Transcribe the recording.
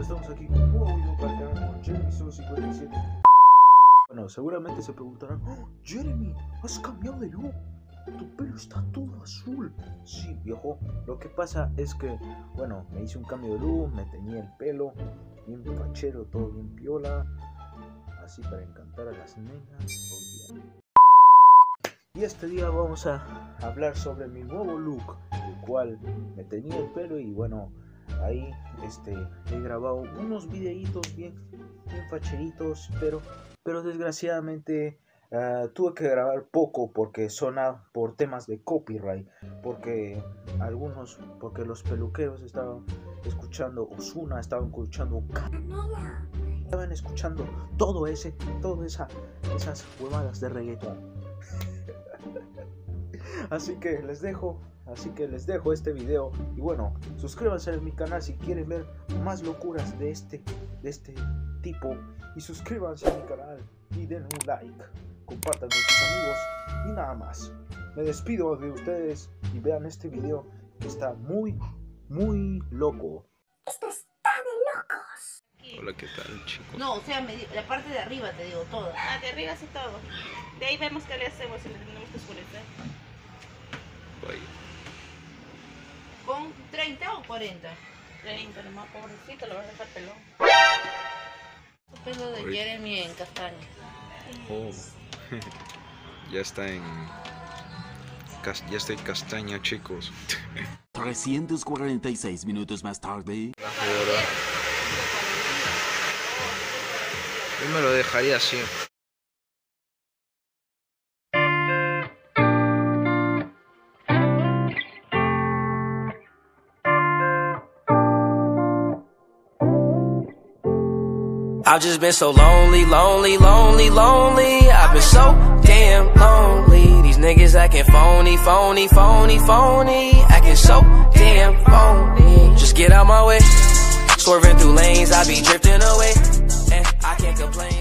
estamos aquí con un nuevo video para el canal con Jeremy 57 Bueno, seguramente se preguntarán, "Oh, Jeremy, has cambiado de look. Tu pelo está todo azul. Sí, viejo. Lo que pasa es que, bueno, me hice un cambio de look, me tenía el pelo bien fachero, todo bien piola. Así para encantar a las nenas. Y este día vamos a hablar sobre mi nuevo look, el cual me tenía el pelo y bueno, ahí este, he grabado unos videitos bien, bien facheritos, pero, pero desgraciadamente ah, tuve que grabar poco porque sona por temas de copyright, porque algunos, porque los peluqueros estaban escuchando Osuna, estaban escuchando estaban escuchando todo ese, todo esa, esas huevadas de reggaetón. Así que les dejo, así que les dejo este video y bueno, suscríbanse a mi canal si quieren ver más locuras de este, de este tipo y suscríbanse a mi canal y den un like, compartan con sus amigos y nada más. Me despido de ustedes y vean este video que está muy, muy loco. Hola, ¿qué tal, chicos? No, o sea, me la parte de arriba te digo todo. Ah, de arriba sí todo. De ahí vemos qué le hacemos si le tenemos que oscurecer. ¿Con 30 o 40? 30, nomás pobrecito, lo vas a dejar pelón. El pelo de. Jeremy en castaño. Oh. ya está en. cas- Ya está en castaña, chicos. 346 minutos más tarde. Yo me lo dejaría así. I've just been so lonely, lonely, lonely, lonely. I've been so damn lonely. These niggas acting phony, phony, phony, phony. Acting so damn phony. Just get out my way. Swerving through lanes, I be drifting away. And I can't complain.